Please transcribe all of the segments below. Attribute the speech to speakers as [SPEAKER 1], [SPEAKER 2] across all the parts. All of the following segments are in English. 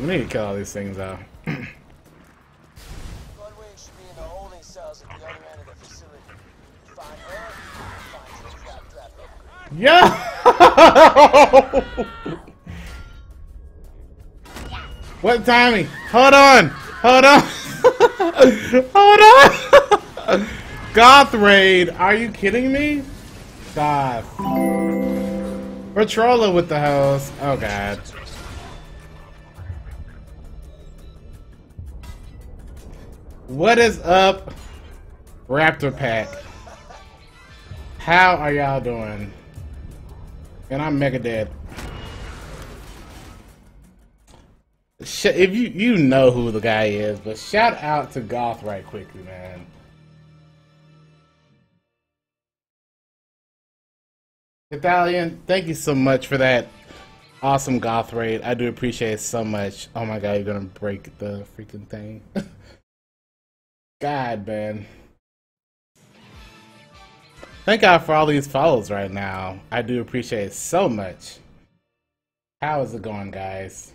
[SPEAKER 1] We need to kill all these things out.
[SPEAKER 2] Bloodwing should be in the holding cells at the other end of the facility. Find her, find your trap trap
[SPEAKER 1] Yo! what timing? Hold on! Hold on! Hold on! Goth Raid, are you kidding me? God. We're trolling with the host. Oh god. What is up, Raptor Pack? How are y'all doing? And I'm mega dead. If you you know who the guy is, but shout out to Goth right quickly, man. Italian, thank you so much for that awesome Goth raid. I do appreciate it so much. Oh my god, you're gonna break the freaking thing. God, man. Thank God for all these follows right now. I do appreciate it so much. How is it going, guys?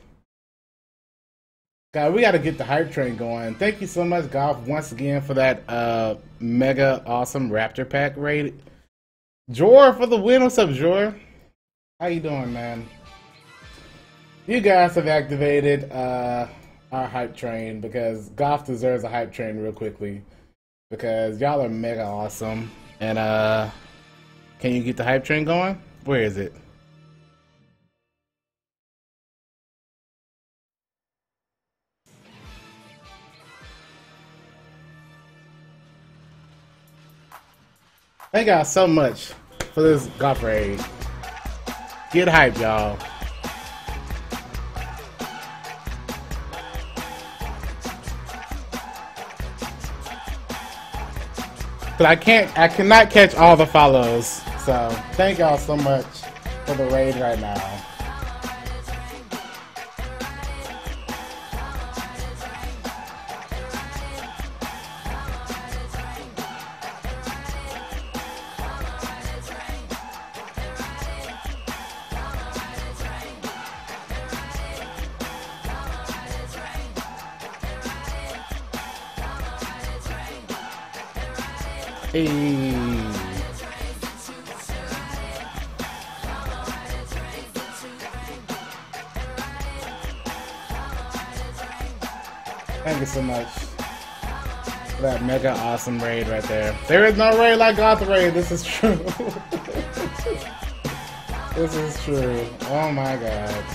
[SPEAKER 1] God, we got to get the hype train going. Thank you so much, Goth, once again for that uh, mega awesome Raptor pack raid. Jor for the win. What's up, Jor? How you doing, man? You guys have activated uh, our hype train because Goth deserves a hype train real quickly because y'all are mega awesome. And uh, can you get the hype train going? Where is it? Thank y'all so much for this goth raid. Get hype, y'all. But I can't, I cannot catch all the follows. So thank y'all so much for the raid right now. Thank you so much for that mega awesome raid right there. There is no raid like Goth Raid. This is true. this is true. Oh my god.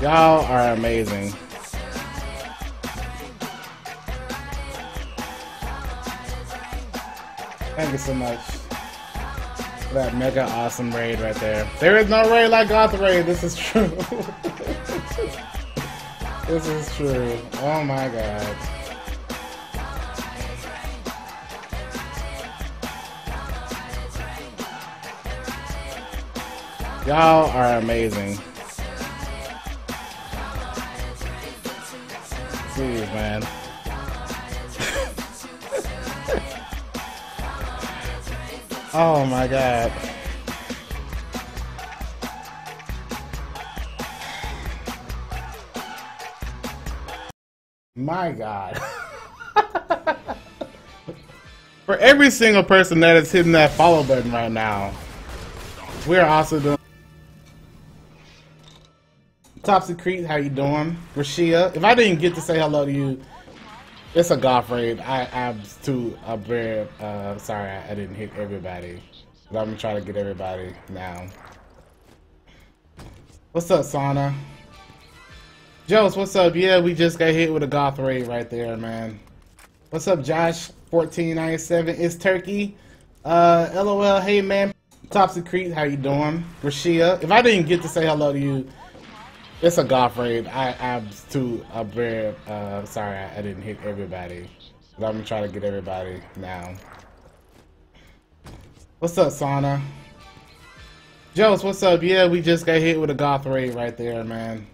[SPEAKER 1] Y'all are amazing. Thank you so much that mega awesome raid right there. There is no raid like Goth Raid. This is true. this is true. Oh my god. Y'all are amazing. Jeez, man. Oh my god. My god. For every single person that is hitting that follow button right now, we're also doing Top Secret, how you doing? Rashia, if I didn't get to say hello to you, it's a goth raid. I, I'm too, I'm very, uh, sorry I, I didn't hit everybody. But I'm trying to get everybody now. What's up, Sana? Joes, what's up? Yeah, we just got hit with a goth raid right there, man. What's up, Josh? 1497. It's Turkey. Uh, LOL, hey man. Top Secret, how you doing? Rashia, if I didn't get to say hello to you, it's a goth raid. I, I'm too, I'm very, uh, sorry I, I didn't hit everybody. But I'm gonna try to get everybody now. What's up, Sana? Joes, what's up? Yeah, we just got hit with a goth raid right there, man.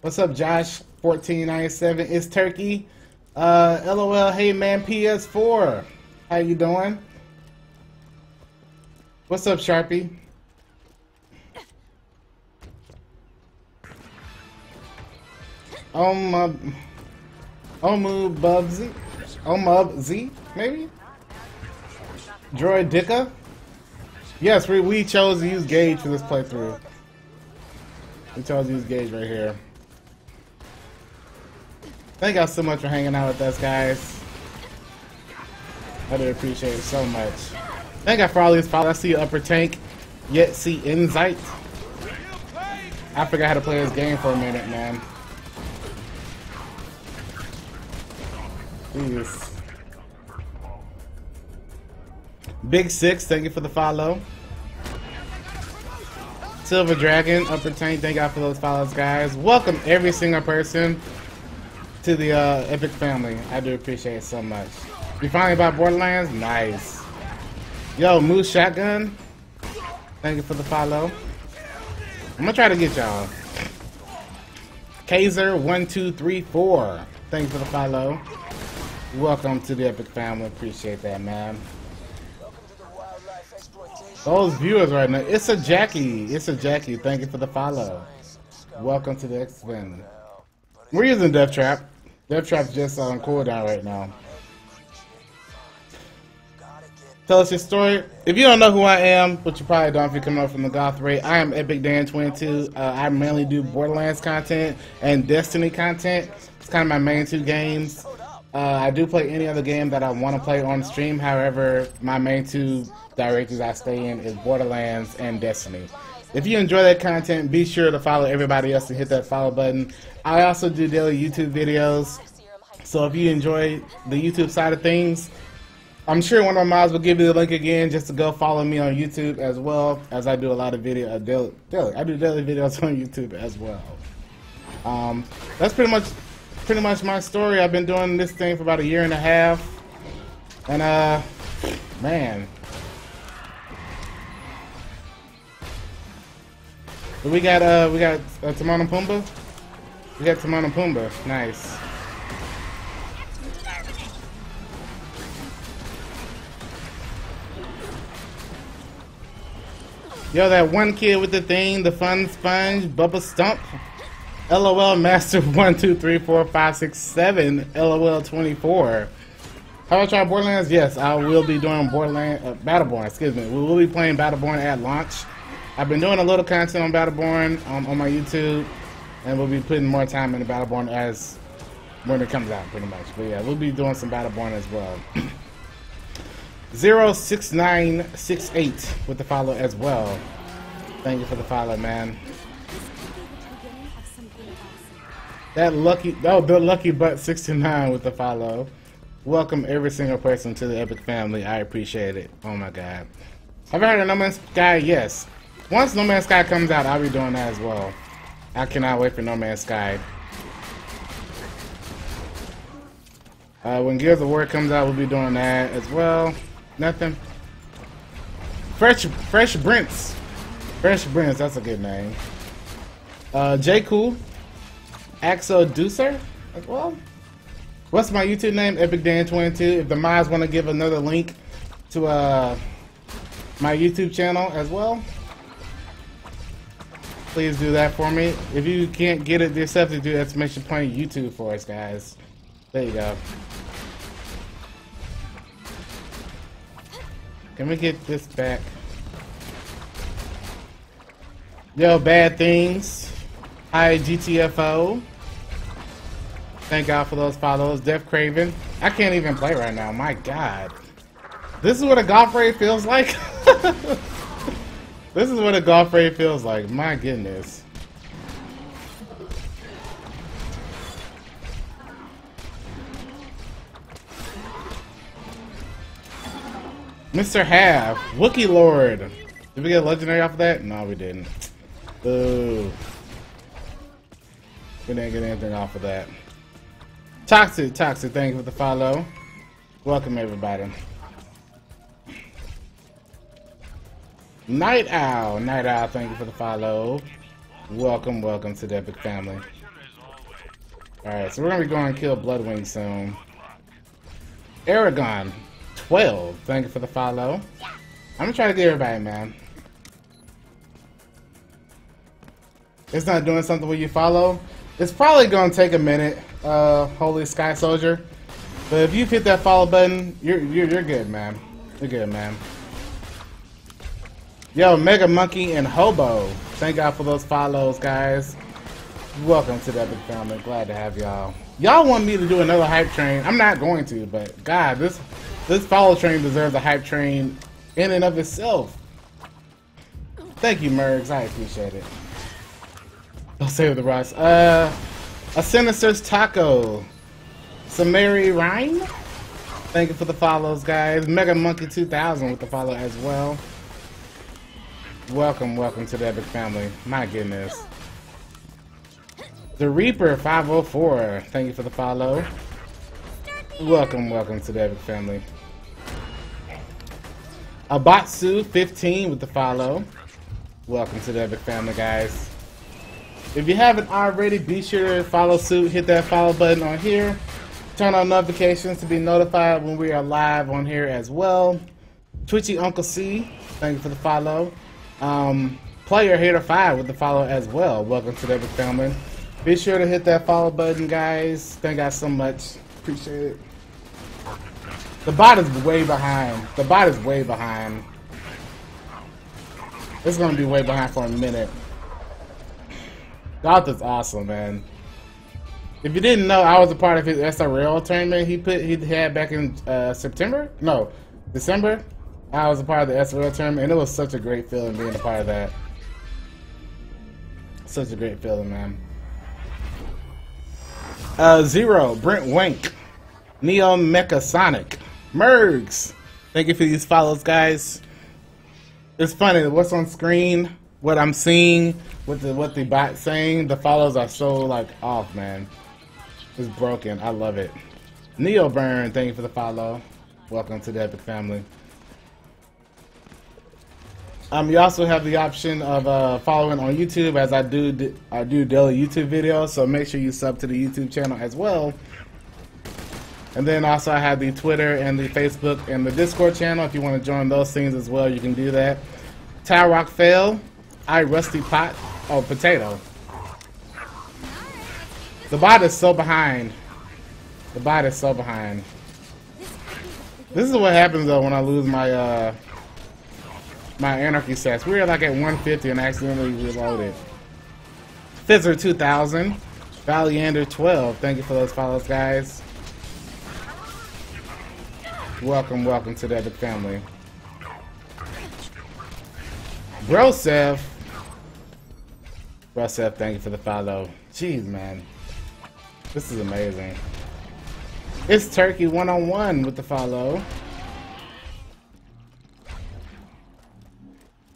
[SPEAKER 1] What's up, Josh? 1497. It's Turkey. Uh, LOL, hey man, PS4. How you doing? What's up, Sharpie? Omub, Omu Bubsy, Omub Z, maybe? Droid Dicka? Yes, we, we chose to use Gaige for this playthrough. We chose to use Gaige right here. Thank y'all so much for hanging out with us, guys. I do appreciate it so much. Thank y'all for all these followers. I see upper tank, yet see insight. I forgot how to play this game for a minute, man. Big Six, thank you for the follow. Silver Dragon, Upper Tank, thank God for those follows, guys. Welcome every single person to the uh, Epic family. I do appreciate it so much. You finally bought Borderlands? Nice. Yo, Moose Shotgun, thank you for the follow. I'm gonna try to get y'all. Kaiser1234, thank you for the follow. Welcome to the Epic family. Appreciate that, man. Those viewers right now. It's a Jackie. It's a Jackie. Thank you for the follow. Welcome to the
[SPEAKER 2] but it's
[SPEAKER 1] We're using Death Trap. Death Trap's just on cooldown right now. Tell us your story. If you don't know who I am, which you probably don't if you're coming up from the Goth Ray, I am Epic Dan22. Uh, I mainly do Borderlands content and Destiny content. It's kind of my main two games. Uh, I do play any other game that I want to play on stream. However, my main two directions I stay in is Borderlands and Destiny. If you enjoy that content, be sure to follow everybody else and hit that follow button. I also do daily YouTube videos. So if you enjoy the YouTube side of things, I'm sure one of my mods will give you the link again just to go follow me on YouTube as well as I do a lot of video uh, daily, daily. I do daily videos on YouTube as well. Um, that's pretty much pretty much my story. I've been doing this thing for about a year and a half, and uh, man. We got uh we got uh, Timon and. We got Timon and. Nice. Yo, that one kid with the thing, the fun sponge, Bubba Stump. LOL Master 1, 2, 3, 4, 5, 6, 7. LOL 24. How about try Borderlands? Yes, I will be doing Borderlands, uh, Battleborn, excuse me. We will be playing Battleborn at launch. I've been doing a little content on Battleborn um, on my YouTube, and we'll be putting more time into Battleborn as when it comes out, pretty much. But yeah, we'll be doing some Battleborn as well. 06968 with the follow as well. Thank you for the follow, man. That lucky, oh, the lucky butt 69 with the follow. Welcome every single person to the Epic family. I appreciate it. Oh my god. Have you heard of No Man's Sky? Yes. Once No Man's Sky comes out, I'll be doing that as well. I cannot wait for No Man's Sky. Uh, when Gears of War comes out, we'll be doing that as well. Nothing. Fresh, Fresh Brents. Fresh Brents, that's a good name. Uh, J Cool. Axel Deucer well. What's my YouTube name? Epic Dan22. If the mods want to give another link to uh, my YouTube channel as well, please do that for me. If you can't get it yourself, to do exclamation point YouTube for us, guys. There you go. Can we get this back? Yo, bad things. Hi, GTFO. Thank God for those follows. Def Craven. I can't even play right now. My God. This is what a goth raid feels like. this is what a goth raid feels like. My goodness. Mr. Half, Wookie Lord. Did we get legendary off of that? No, we didn't. Boo. We didn't get anything off of that. Toxic, Toxic, thank you for the follow. Welcome, everybody. Night Owl, Night Owl, thank you for the follow. Welcome, welcome to the Epic family. Alright, so we're gonna be going to kill Bloodwing soon. Aragon, 12, thank you for the follow. I'm gonna try to get everybody, man. It's not doing something when you follow. It's probably gonna take a minute, uh, Holy Sky Soldier. But if you hit that follow button, you're you're you're good, man. You're good, man. Yo, Mega Monkey and Hobo. Thank God for those follows, guys. Welcome to the Epic Family. Glad to have y'all. Y'all want me to do another hype train? I'm not going to, but God, this this follow train deserves a hype train in and of itself. Thank you, Mergs. I appreciate it. I'll save the rest. Uh, a Sinister's Taco. Samari Rhyme. Thank you for the follows, guys. Mega Monkey 2000 with the follow as well. Welcome, welcome to the Epic family. My goodness. The Reaper 504. Thank you for the follow. Welcome, welcome to the Epic family. Abatsu 15 with the follow. Welcome to the Epic family, guys. If you haven't already, be sure to follow suit. Hit that follow button on here. Turn on notifications to be notified when we are live on here as well. Twitchy Uncle C, thank you for the follow. Um, Player Hater 5 with the follow as well. Welcome to the Epic family. Be sure to hit that follow button, guys. Thank you guys so much. Appreciate it. The bot is way behind. The bot is way behind. It's gonna be way behind for a minute. Is awesome, man. If you didn't know, I was a part of his SRL tournament he put he had back in uh, September. No, December. I was a part of the SRL tournament, and it was such a great feeling being a part of that. Such a great feeling, man. Uh, Zero, Brent Wank, Neo Mecha Sonic, Mergs. Thank you for these follows, guys. It's funny what's on screen, what I'm seeing, what the what the bot saying. The follows are so like off, man. It's broken. I love it. Neo Burn, thank you for the follow. Welcome to the Epic family. Um, you also have the option of uh, following on YouTube, as I do I do daily YouTube videos. So make sure you sub to the YouTube channel as well. And then also I have the Twitter and the Facebook and the Discord channel. If you want to join those things as well, you can do that. Ty Rock Fail, I Rusty Pot, oh Potato. The bot is so behind. The bot is so behind. This is what happens though when I lose my uh my anarchy sets. We were like at 150 and accidentally reloaded. Fizzer 2000, Valiander 12. Thank you for those follows, guys. Welcome, welcome to the Epic family. Brosev. Brosev, thank you for the follow. Jeez, man. This is amazing. It's Turkey one on one with the follow.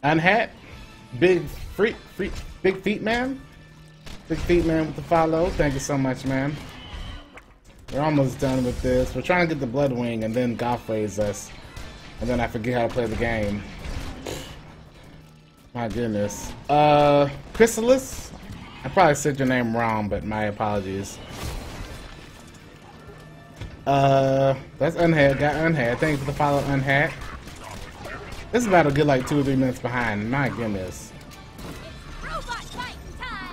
[SPEAKER 1] Unhat. Big freak, freak, big feet man. Big feet man with the follow. Thank you so much, man. We're almost done with this. We're trying to get the Bloodwing, and then Goth us. And then I forget how to play the game. My goodness. Uh, Chrysalis? I probably said your name wrong, but my apologies. Uh, that's Unhat. Got Unhat. Thank you for the follow, Unhat. This about to get like two or three minutes behind. My goodness.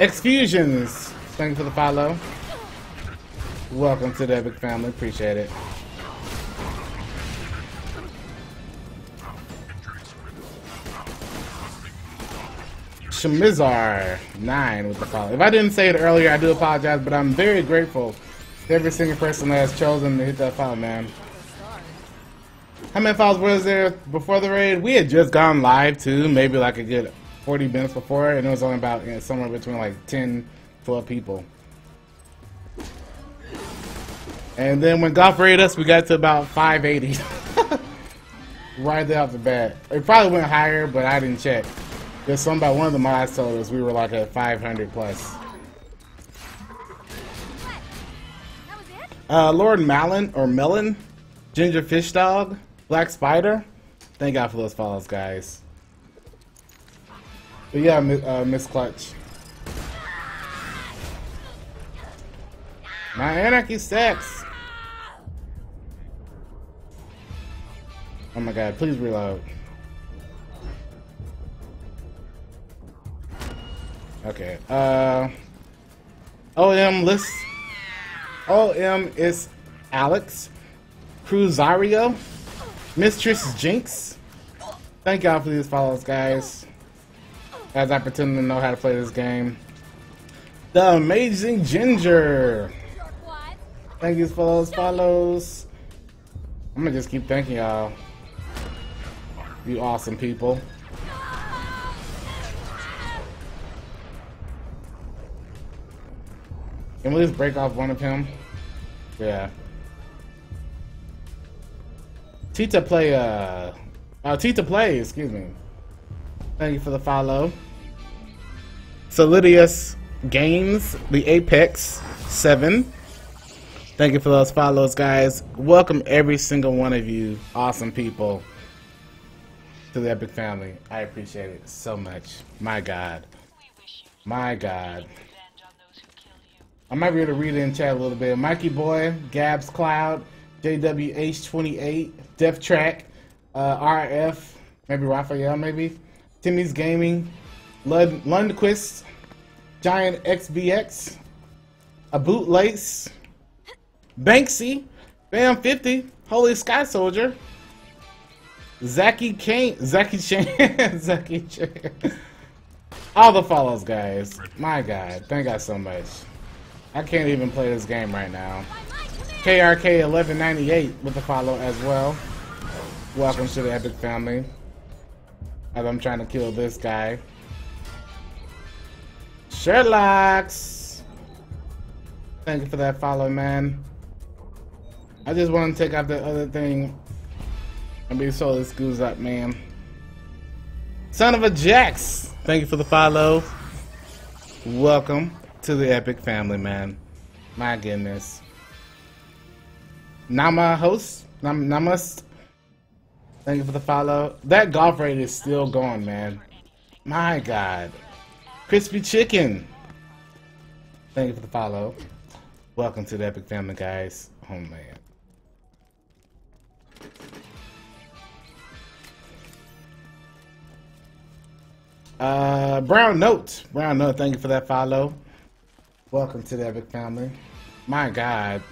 [SPEAKER 1] Exfusions. Thank you for the follow. Welcome to the Epic family. Appreciate it. Shamizar 9 with the follow. If I didn't say it earlier, I do apologize, but I'm very grateful to every single person that has chosen to hit that follow, man. How many files was there before the raid? We had just gone live too, maybe like a good 40 minutes before, and it was only about you know, somewhere between like 10, 12 people. And then when Goth raided us, we got to about 580. right there off the bat. It probably went higher, but I didn't check. There's some about one of the mods told us we were like at 500 plus. Uh, Lord Malin, or Melon, Ginger Fish Dog, Black Spider. Thank God for those follows, guys. But yeah, uh, Miss Clutch. My anarchy stacks. Oh my god, please reload. Okay. Uh. OM list. OM is Alex. Cruzario. Mistress Jinx. Thank y'all for these follows, guys. As I pretend to know how to play this game. The Amazing Ginger. Thank you for those follows. I'm gonna just keep thanking y'all. You awesome people. Can we just break off one of him? Yeah. Tita play, uh... Oh, Tita play, excuse me. Thank you for the follow. Solidius Games, the Apex 7. Thank you for those follows, guys. Welcome every single one of you, awesome people, to the Epic family. I appreciate it so much. My God. My God. I might be able to read it in chat a little bit. Mikey Boy, Gabs Cloud, JWH28, Death Track, uh, RF, maybe Raphael, maybe. Timmy's Gaming, Lund Lundquist, Giant XBX, A Boot Lace, Banksy, Bam 50, Holy Sky Soldier, Zaki Kane, Zaki Chan, Zaki Chan. All the follows, guys. My God, thank God so much. I can't even play this game right now. KRK1198 with the follow as well. Welcome to the Epic family. As I'm trying to kill this guy. Sherlock's. Thank you for that follow, man. I just want to take out the other thing and be so this goose up, man. Son of a Jax. Thank you for the follow. Welcome to the Epic family, man. My goodness. Nama host, Nam Namast. Thank you for the follow. That goth rate is still going, man. My God. Crispy chicken. Thank you for the follow. Welcome to the Epic family, guys. Oh man. Uh, Brown Note. Brown Note, thank you for that follow. Welcome to the Epic family. My God.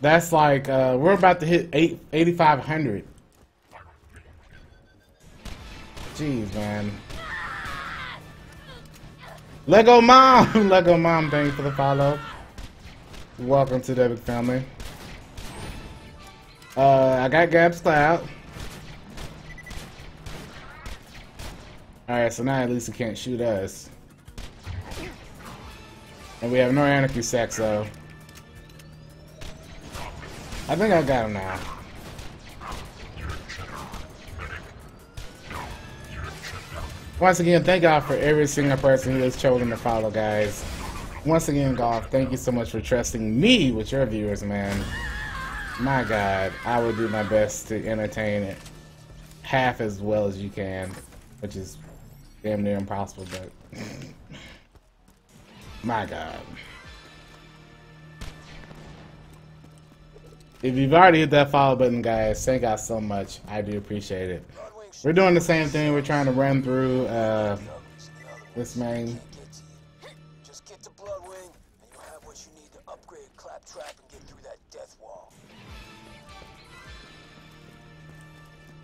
[SPEAKER 1] That's like, uh, we're about to hit 8, 8,500. Jeez, man. Lego Mom! Lego Mom, thank you for the follow. Welcome to the Epic family. Uh, I got Gabs Cloud. Alright, so now at least he can't shoot us. And we have no Anarchy stacks, though. I think I got him now. Once again, thank God for every single person who has chosen to follow, guys. Once again, Goth, thank you so much for trusting me with your viewers, man. My God, I will do my best to entertain it half as well as you can, which is damn near impossible, but my God. If you've already hit that follow button, guys, thank God so much. I do appreciate it. We're doing the same thing. We're trying to run through uh, this main.
[SPEAKER 2] Just get to Bloodwing, and you'll have what you need to upgrade Claptrap and get through that death wall.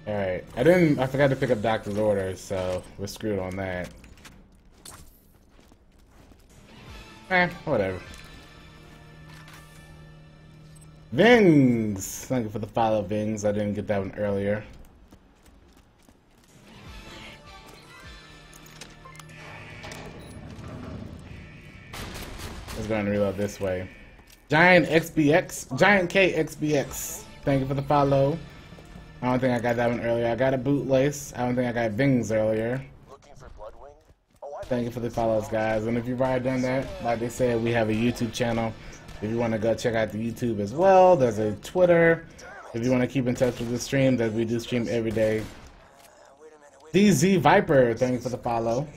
[SPEAKER 1] Alright. I didn't I forgot to pick up Doctor's orders, so we're screwed on that. Eh, whatever. Vings! Thank you for the follow, Vings. I didn't get that one earlier. Let's go ahead and reload this way. Giant XBX, Giant KXBX. Thank you for the follow. I don't think I got that one earlier. I got a bootlace. I don't think I got Vings earlier.
[SPEAKER 2] Looking for Bloodwing? Oh, I
[SPEAKER 1] Thank you for the follows, guys. And if you've already done that, like they said, we have a YouTube channel. If you want to go check out the YouTube as well, there's a Twitter. If you want to keep in touch with the stream, that we do stream every day. DZ Viper, thank you for the follow.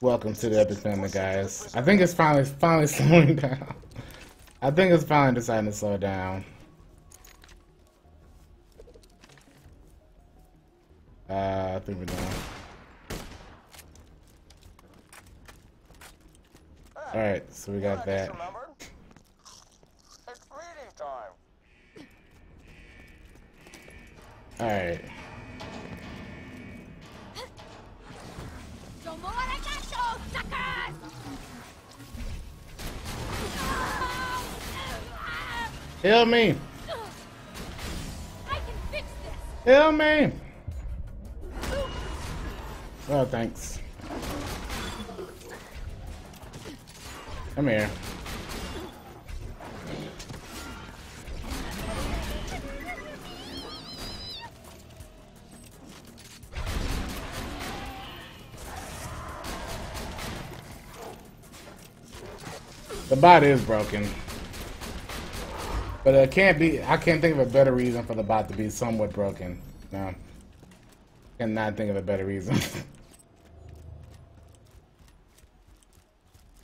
[SPEAKER 1] Welcome to the Epic Family, guys. I think it's finally finally slowing down. I think it's finally deciding to slow down. Uh, I think we're done. Alright, so we got that. Alright. Help me!
[SPEAKER 3] I can fix this.
[SPEAKER 1] Help me! Oh, thanks. Come here. The bot is broken. But it can't be, I can't think of a better reason for the bot to be somewhat broken. No. Cannot think of a better reason.